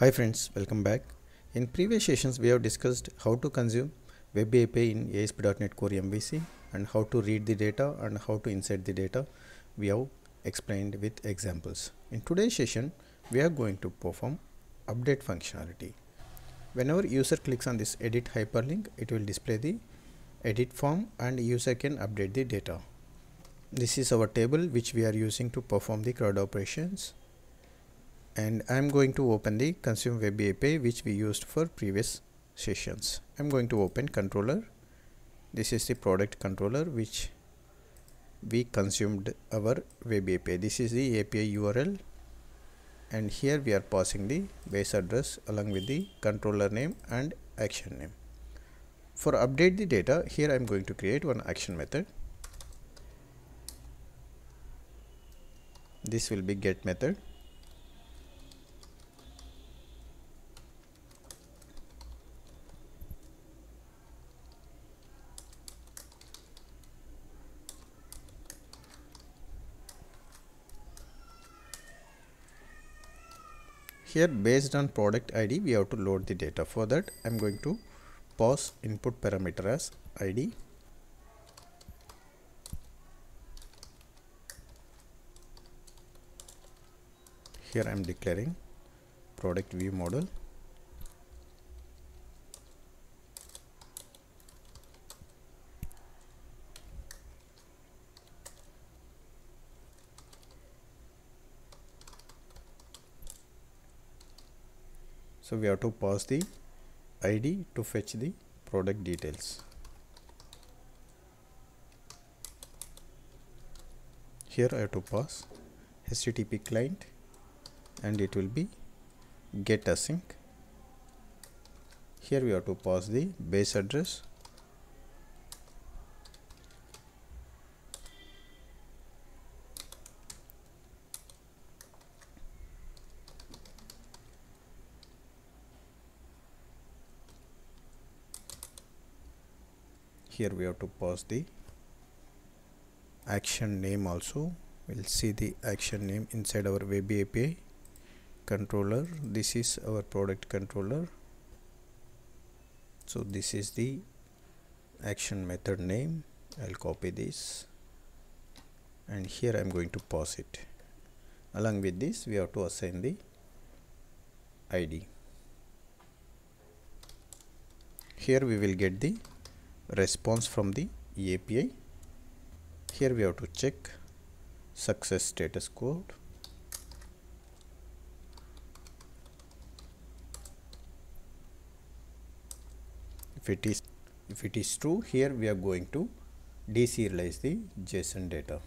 Hi friends, welcome back. In previous sessions we have discussed how to consume Web API in ASP.NET Core MVC and how to read the data and how to insert the data. We have explained with examples. In today's session we are going to perform update functionality. Whenever user clicks on this edit hyperlink it will display the edit form and user can update the data. This is our table which we are using to perform the CRUD operations and I am going to open the consume web API which we used for previous sessions. I am going to open controller. This is the product controller which we consumed our web API. This is the API URL and here we are passing the base address along with the controller name and action name. For update the data here I am going to create one action method. This will be get method here based on product id we have to load the data. For that i'm going to pass input parameter as id here i'm declaring product view model so we have to pass the id to fetch the product details. Here I have to pass http client and it will be get async. Here we have to pass the base address here we have to pass the action name also. We'll see the action name inside our web API controller. This is our product controller. So this is the action method name. I'll copy this. And here I'm going to pass it. Along with this we have to assign the ID here we will get the response from the API here we have to check success status code. If it is if it is true here we are going to deserialize the JSON data.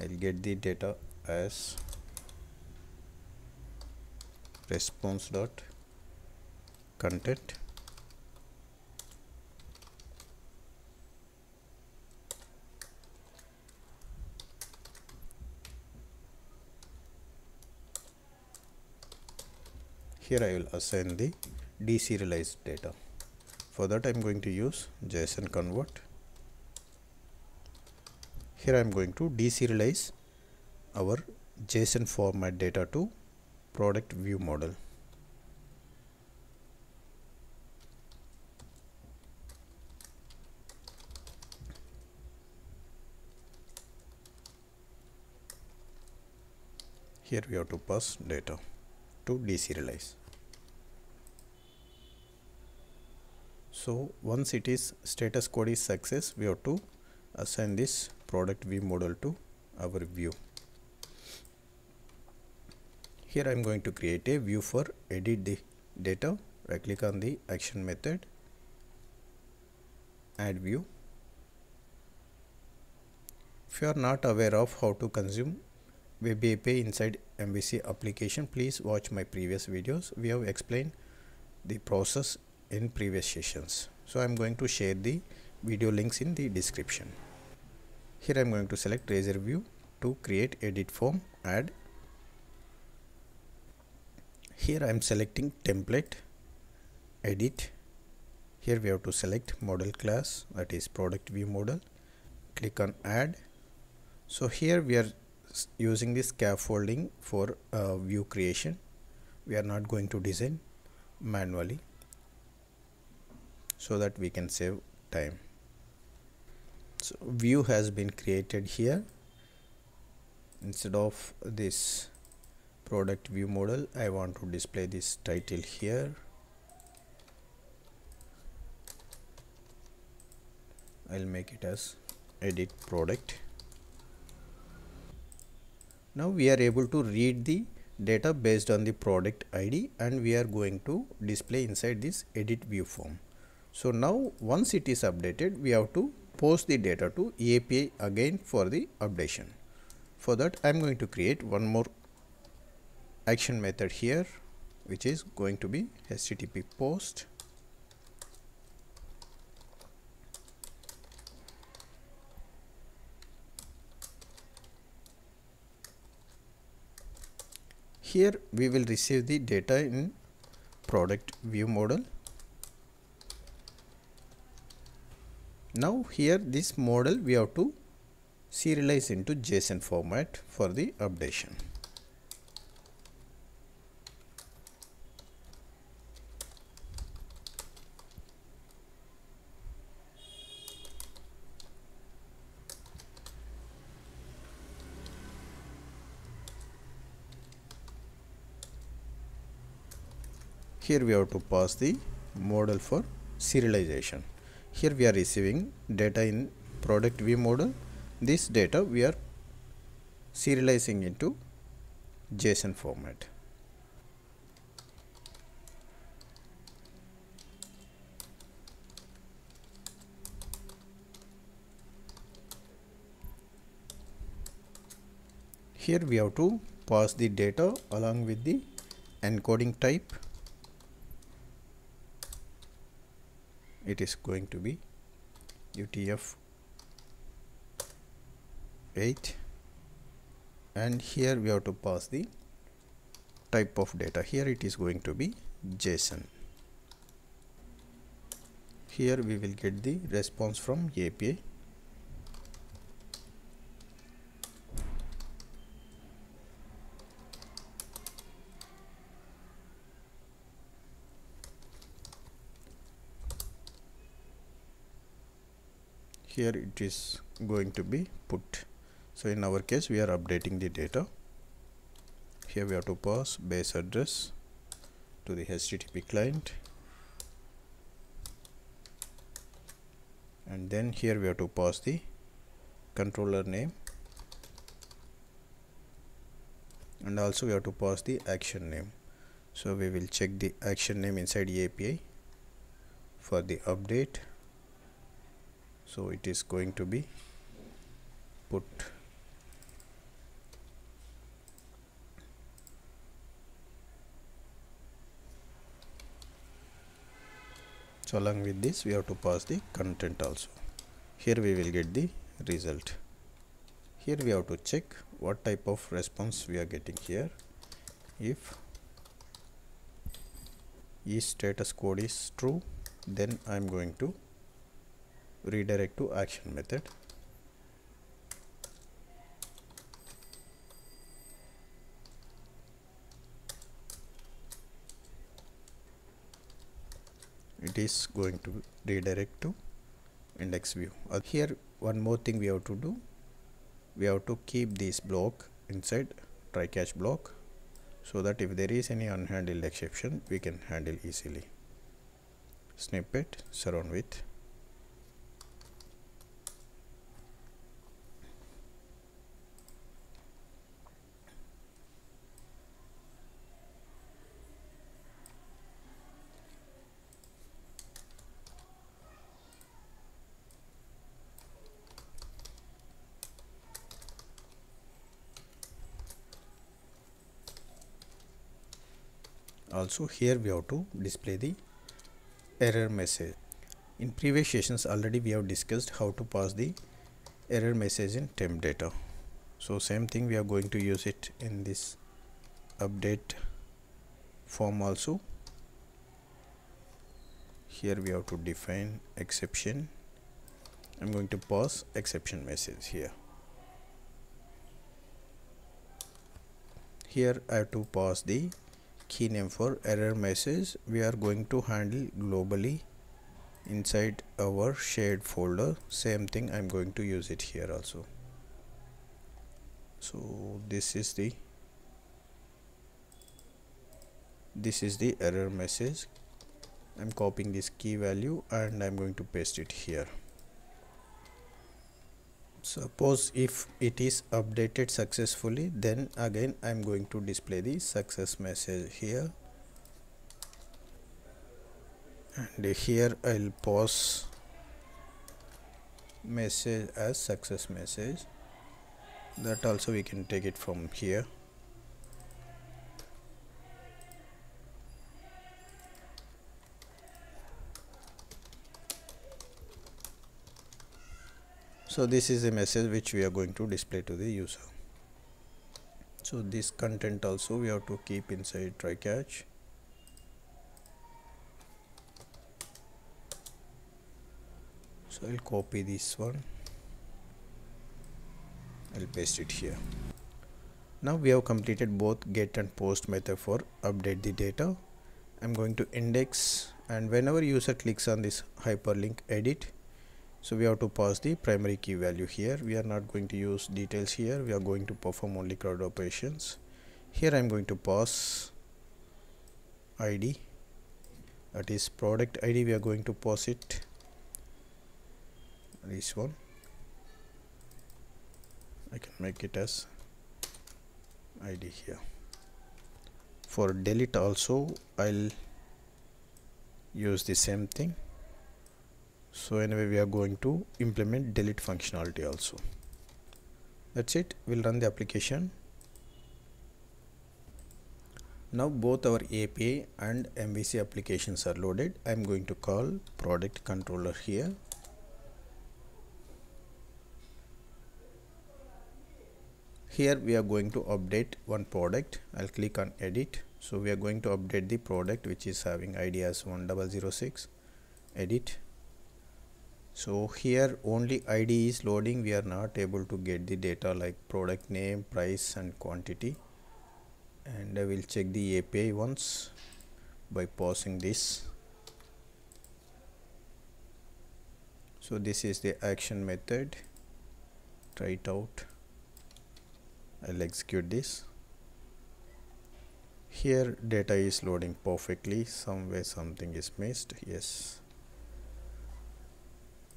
I'll get the data as response dot content here I will assign the deserialized data. For that I am going to use JSON convert. Here I am going to deserialize our JSON format data to product view model. Here we have to pass data to deserialize so once it is status code is success we have to assign this product view model to our view. Here I am going to create a view for edit the data. Right click on the action method. Add view. If you are not aware of how to consume web API inside MVC application please watch my previous videos. We have explained the process in previous sessions. So I'm going to share the video links in the description. Here I'm going to select razor view to create edit form add. Here I'm selecting template edit. Here we have to select model class that is product view model. Click on add. So here we are using this scaffolding for uh, view creation. We are not going to design manually so that we can save time. So view has been created here instead of this product view model. I want to display this title here. I'll make it as edit product. Now we are able to read the data based on the product ID and we are going to display inside this edit view form so now once it is updated we have to post the data to API again for the updation. For that I am going to create one more action method here which is going to be http post. Here we will receive the data in product view model now here this model we have to serialize into JSON format for the updation. Here we have to pass the model for serialization here we are receiving data in product view model this data we are serializing into json format. Here we have to pass the data along with the encoding type it is going to be UTF 8 and here we have to pass the type of data. Here it is going to be JSON. Here we will get the response from API here it is going to be put. So in our case we are updating the data. Here we have to pass base address to the http client. And then here we have to pass the controller name. And also we have to pass the action name. So we will check the action name inside API for the update so it is going to be put so along with this we have to pass the content also. Here we will get the result. Here we have to check what type of response we are getting here. If is status code is true then I am going to redirect to action method. It is going to redirect to index view. Uh, here one more thing we have to do. We have to keep this block inside try catch block so that if there is any unhandled exception we can handle easily. Snippet surround with also here we have to display the error message. In previous sessions already we have discussed how to pass the error message in temp data. So same thing we are going to use it in this update form also. Here we have to define exception. I'm going to pass exception message here. Here I have to pass the key name for error message. We are going to handle globally inside our shared folder. Same thing I'm going to use it here also. So this is the this is the error message. I'm copying this key value and I'm going to paste it here suppose if it is updated successfully then again I'm going to display the success message here. And here I'll pause message as success message. That also we can take it from here so this is a message which we are going to display to the user. So this content also we have to keep inside try catch so I'll copy this one. I'll paste it here. Now we have completed both get and post method for update the data. I'm going to index and whenever user clicks on this hyperlink edit so we have to pass the primary key value here. We are not going to use details here. We are going to perform only CRUD operations. Here I'm going to pass ID that is product ID we are going to pass it. This one. I can make it as ID here. For delete also I'll use the same thing so anyway we are going to implement delete functionality also. That's it. We'll run the application. Now both our API and MVC applications are loaded. I'm going to call product controller here. Here we are going to update one product. I'll click on edit. So we are going to update the product which is having ID as 1006 edit so here only id is loading. We are not able to get the data like product name price and quantity. And I will check the API once by pausing this. So this is the action method. Try it out. I'll execute this. Here data is loading perfectly. Somewhere something is missed. Yes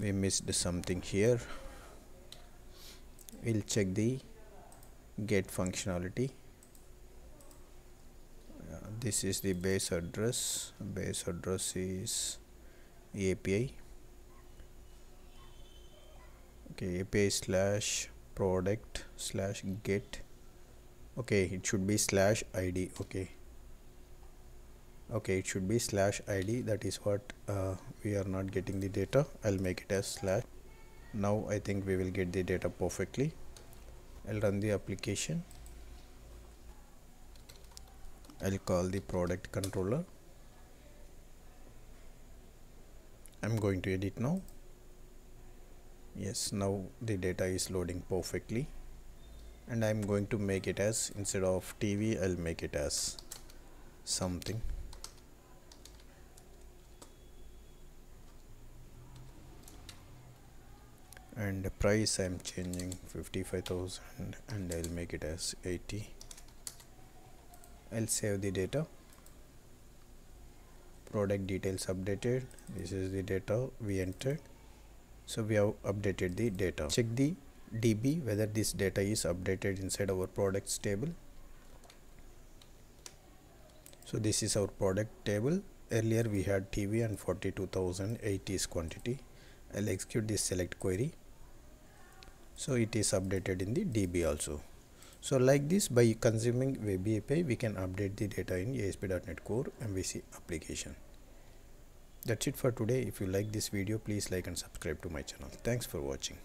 we missed something here. We'll check the get functionality. Uh, this is the base address. Base address is API okay API slash product slash get. Okay it should be slash ID okay okay it should be slash id that is what uh, we are not getting the data. I'll make it as slash. Now i think we will get the data perfectly. I'll run the application. I'll call the product controller. I'm going to edit now. Yes now the data is loading perfectly. And i'm going to make it as instead of tv i'll make it as something and the price I'm changing 55,000 and I'll make it as 80 I'll save the data. Product details updated. This is the data we entered. So we have updated the data. Check the db whether this data is updated inside our products table. So this is our product table. Earlier we had tv and 42080 is quantity. I'll execute this select query so it is updated in the db also. So like this by consuming web api we can update the data in asp.net core mvc application. That's it for today. If you like this video please like and subscribe to my channel. Thanks for watching